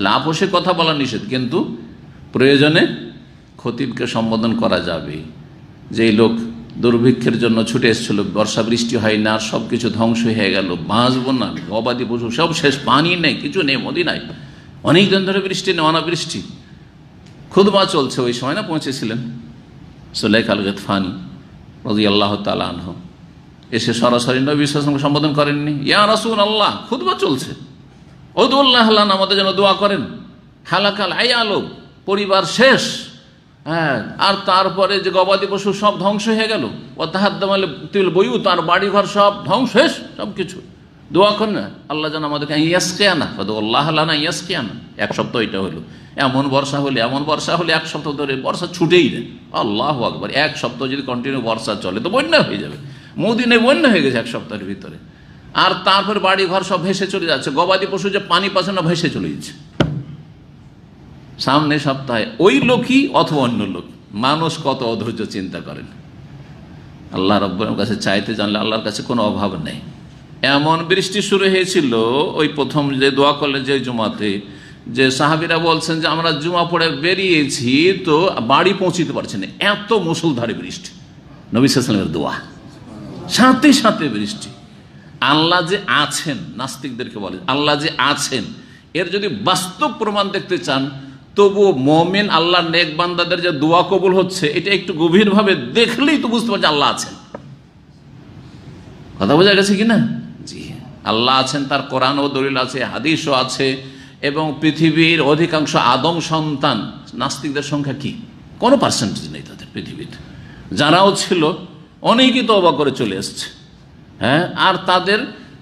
তাহলে আপোষে কথা বলা নিষেধ, কিন্তু প্রয়োজনে খতিবকে সম্বোধন করা যাবে। যে লোক দুর্ভিক্ষের জন্য ছুটে এসেছিল, বর্ষা বৃষ্টি হয় না আর সব কিছু ধ্বংস হয়ে গেল, বাঁচবো না, গবাদি পশু, সব শেষ, পানি নেই, কিছু নেই মদি নাই। অনেক দিন ধরে বৃষ্টি নেই, অনাবৃষ্টি। খুদবা চলছে, ওই সময় না পৌঁছেছিলেন সুলেখ আল গেতফানি রদি আল্লাহ তালাহ এসে সরাসরি নবী সম্বোধন করেননি, ইয়া রাসুল আল্লাহ খুদবা চলছে। ওদুল্লাহ আমাদের জন্য দোয়া করেন। হালাকাল আই আলো, পরিবার শেষ। হ্যাঁ আর তারপরে যে গবাদি পশু সব ধ্বংস হয়ে গেল। ও তাহাদ্দামালে তুল বইউ তার বাড়িঘর সব ধ্বংস, শেষ সব কিছু দোয়া করেন না, আল্লাহ যেন আমাদেরকে ইয়াসকে আনা আল্লাহ আল্লাহ ইয়াসকে আনা এক সপ্তাহ এটা হলো। এমন বর্ষা হলে, এমন বর্ষা হলে এক সপ্তাহ ধরে বর্ষা ছুটেই দেয় আল্লাহ আকবর, এক সপ্তাহ যদি কন্টিনিউ বর্ষা চলে, তো বন্যা হয়ে যাবে। মদিনে বন্যা হয়ে গেছে এক সপ্তাহের ভিতরে। আর তারপর বাড়ি ঘর সব ভেসে চলে যাচ্ছে। গবাদি পশু যে পানি পাচ্ছে না, ভেসে চলে যাচ্ছে। সামনে সপ্তাহে ওই লোকই অথবা অন্য লোক। মানুষ কত অধৈর্য চিন্তা করেন আল্লাহ রব্বরের কাছে চাইতে জানলে আল্লাহর কাছে কোনো অভাব নেই। এমন বৃষ্টি শুরু হয়েছিল, ওই প্রথম যে দোয়া করলেন যে জুমাতে, যে সাহাবিরা বলছেন যে আমরা জুমা পড়ে বেরিয়েছি তো বাড়ি পৌঁছিতে পারছি না। এত মুসলধারে বৃষ্টি। নবী সালামের দোয়া। সাথে সাথে বৃষ্টি। আল্লাহ যে আছেন, নাস্তিকদেরকে বলে, আল্লাহ যে আছেন, এর যদি বাস্তব প্রমাণ দেখতে চান তবু মমিন আল্লাহ নেক বান্দাদের যে দোয়া কবুল হচ্ছে, এটা একটু গভীরভাবে দেখলেই তো বুঝতে পারছে আল্লাহ আছেন। কথা বোঝা গেছে কি না জি আল্লাহ আছেন, তার কোরআন ও দলিল আছে, হাদিসও আছে, এবং পৃথিবীর অধিকাংশ আদম সন্তান নাস্তিকদের সংখ্যা কি? কোনো পার্সেন্টেজ নেই তাদের পৃথিবীতে। যারাও ছিল, অনেকেই তো অবাক করে চলে এসছে। হ্যাঁ? আর তাদের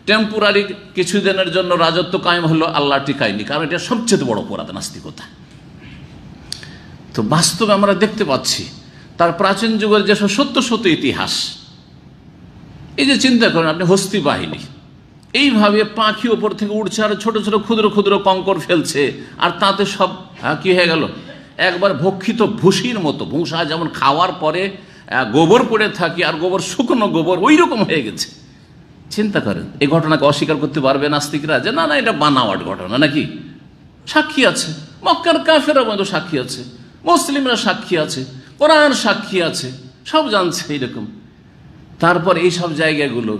টেম্পোরারি কিছুদিনের জন্য রাজত্ব কায়েম হলো আল্লাহ টিকায়নি কারণ এটা সবচেয়ে বড় অপরাধ নাস্তিকতা। তো বাস্তবে আমরা দেখতে পাচ্ছি, তার প্রাচীন যুগের যেসব সত্য সত্য ইতিহাস, এই যে চিন্তা করেন আপনি, হস্তি বাহিনী, এইভাবে পাখি ওপর থেকে উঠছে আর ছোট ছোট ক্ষুদ্র ক্ষুদ্র কঙ্কর ফেলছে, আর তাতে সব কি হয়ে গেল? একবার ভক্ষিত ভুসির মতো, ভূষা যেমন খাওয়ার পরে গোবর পড়ে থাকে আর গোবর, শুকনো গোবর ওই রকম হয়ে গেছে। চিন্তা করেন, এই ঘটনাকে অস্বীকার করতে পারবে নাস্তিকরা যে, না না, এটা বানাওয়াট ঘটনা নাকি? সাক্ষী আছে, মক্কার কাফেরা মতো সাক্ষী আছে, মুসলিমরা সাক্ষী আছে, কোরআন সাক্ষী আছে, সব জানছে এইরকম। তারপর এই সব জায়গাগুলো,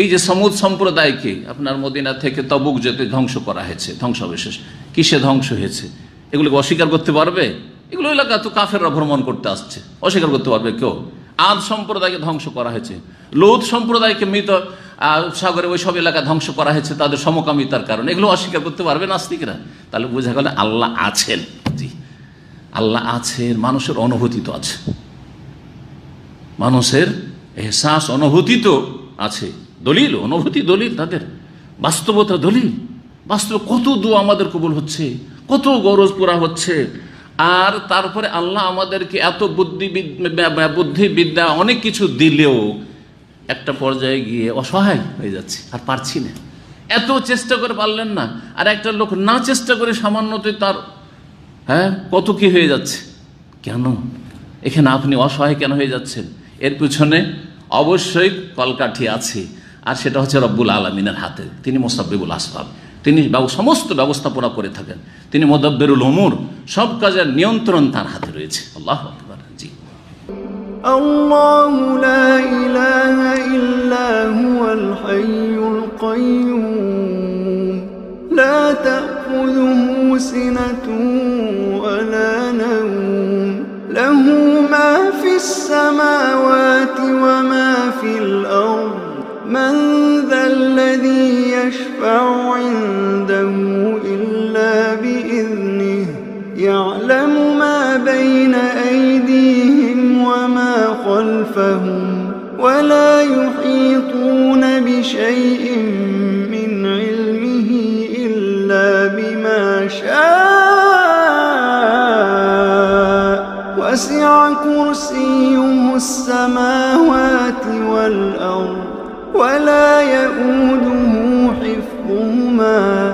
এই যে সমুদ সম্প্রদায়কে আপনার মদিনা থেকে তবুক যেতে ধ্বংস করা হয়েছে, ধ্বংসাবশেষ, কিসে ধ্বংস হয়েছে? এগুলোকে অস্বীকার করতে পারবে? এগুলো এলাকা তো কাফেররা ভ্রমণ করতে আসছে, অস্বীকার করতে পারবে কেউ? আদ সম্প্রদায়কে ধ্বংস করা হয়েছে। লৌদ সম্প্রদায়কে মৃত সাগরে ওই সব এলাকা ধ্বংস করা হয়েছে, তাদের সমকামিতার কারণে। এগুলো অস্বীকার করতে পারবে নাস্তিকরা। তাহলে বোঝা গেল আল্লাহ আছেন। জি। আল্লাহ আছেন, মানুষের অনুভূতি তো আছে। মানুষের এহসাস অনুভূতি তো আছে। দলিল, অনুভূতি দলিল তাদের। বাস্তবতা দলিল। বাস্তব কত দু আমাদের কবুল হচ্ছে, কত গরজ পুরা হচ্ছে। আর তারপরে আল্লাহ আমাদেরকে এত বুদ্ধি বুদ্ধিবিদ্যা অনেক কিছু দিলেও একটা পর্যায়ে গিয়ে অসহায় হয়ে যাচ্ছে, আর পারছি না। এত চেষ্টা করে পারলেন না, আর একটা লোক না চেষ্টা করে সামান্যতে তার হ্যাঁ কত কি হয়ে যাচ্ছে? কেন? এখানে আপনি অসহায় কেন হয়ে যাচ্ছেন? এর পিছনে অবশ্যই কলকাঠি আছে, আর সেটা হচ্ছে রব্বুল আলমিনের হাতে, তিনি মোসাব্বিবুল আসবাব তিনি সমস্ত ব্যবস্থাপনা করে থাকেন তিনি মোদাব্বেরুল অমুর সব কাজের নিয়ন্ত্রণ তার হাতে রয়েছে আল্লাহ আকবর জি الله لا إله إلا هو الحي القيوم لا تأخذه سنة بشيء من علمه إلا بما شاء. وسع كرسيه السماوات والأرض ولا يؤوده حفظهما.